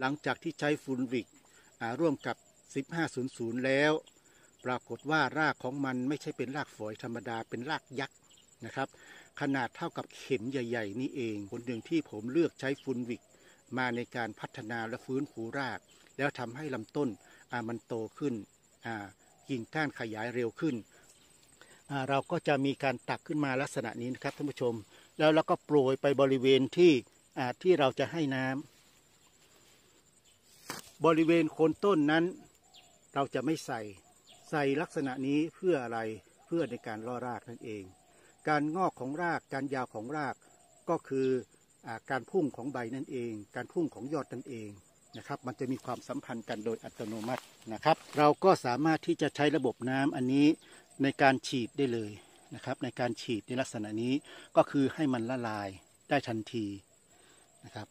หลังจากที่ใช้ฟูลวิกร่วมกับ 1500 แล้ว ปรากฏว่ารากของมันไม่ใช่เป็นรากฝอยธรรมดาเป็นรากยักษ์นะครับ ขนาดเท่ากับเข็มใหญ่ ๆ นี่เองผลหนึ่งที่ผมเลือกใช้ฟูลวิกมาในการพัฒนาและฟื้นฟูราก แล้วทำให้ลำต้นมันโตขึ้นกิ่งก้านขยายเร็วขึ้น เราก็จะมีการตักขึ้นมาลักษณะนี้นะครับท่านผู้ชม แล้วเราก็โปรยไปบริเวณที่ที่เราจะให้น้ำ บริเวณโคนต้นนั้น เราจะไม่ใส่ใส่ลักษณะนี้เพื่ออะไรเพื่อในการล่อรากนั่นเอง การงอกของรากการยาวของรากก็คืออการพุ่งของใบนั่นเอง การพุ่งของยอดนั่นเองนะครับ มันจะมีความสัมพันธ์กันโดยอัตโนมัตินะครับ เราก็สามารถที่จะใช้ระบบน้ำอันนี้ในการฉีดได้เลยนะครับ ในการฉีดในลักษณะนี้ก็คือให้มันละลายได้ทันทีนะครับ